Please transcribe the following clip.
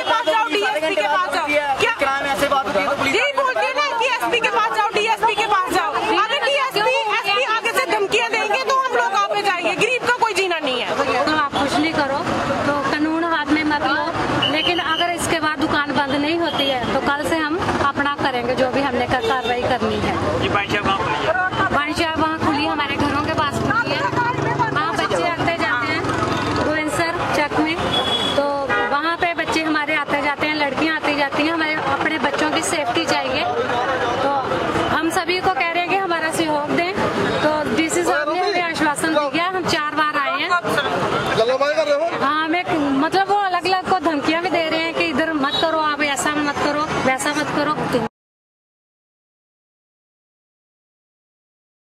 के पास जाओ डीएसपी के पास जाओ। क्या? क्राइम ऐसे बात होती है तो पुलिस यही बोलती है ना कि एसपी के पास जाओ डीएसपी के पास जाओ। अगर डीएसपी एसपी आगे से धमकियाँ देंगे तो हम लोग आप जाएँगे। गरीब का कोई जीना नहीं है। तो आप कुछ नहीं करो। तो कानून हाथ में मत लो। लेकिन अगर इसके बाद दुकान बंद नहीं होती है तो कल से हम अपना करेंगे जो भी हमने कार्रवाई करनी है। हाँ? मैं मतलब वो अलग अलग को धमकियाँ भी दे रहे हैं कि इधर मत करो, आप ऐसा मत करो, वैसा मत करो।